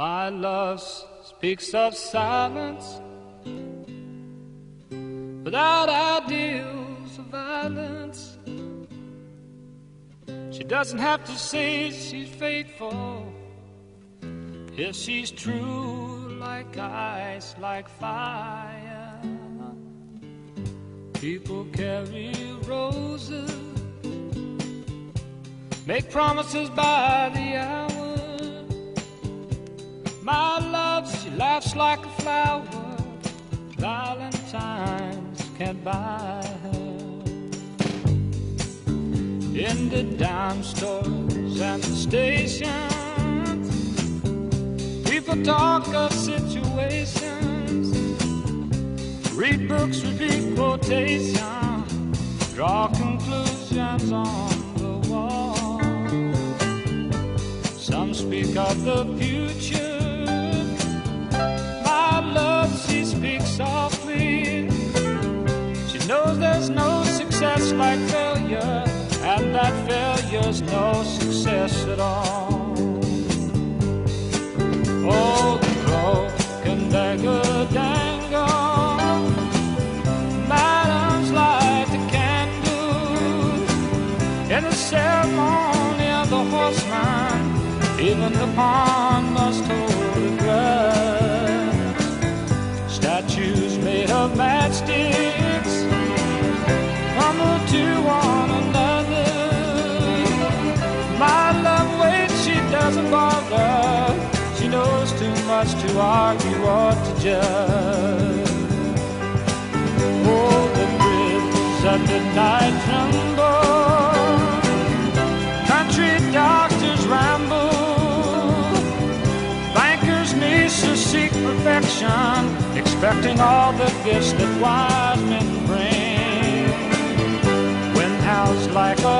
My love speaks of silence without ideals of violence. She doesn't have to say she's faithful if she's true like ice, like fire. People carry roses, make promises by the hour. She laughs like a flower. Valentine's can't buy her. In the dime stores and the stations, people talk of situations. Read books, repeat quotations, draw conclusions on the wall. Some speak of the future. Success like failure, and that failure's no success at all. Oh, the broken beggar dangle. Madams light the candles in the ceremony of the horseman. Even the pond must hold a grudge. Statues made of matchsticks doesn't. She knows too much to argue or to judge. Oh, the bridges at midnight tremble. Country doctors ramble. Bankers' nieces seek perfection, expecting all the gifts that wise men bring. When housed like a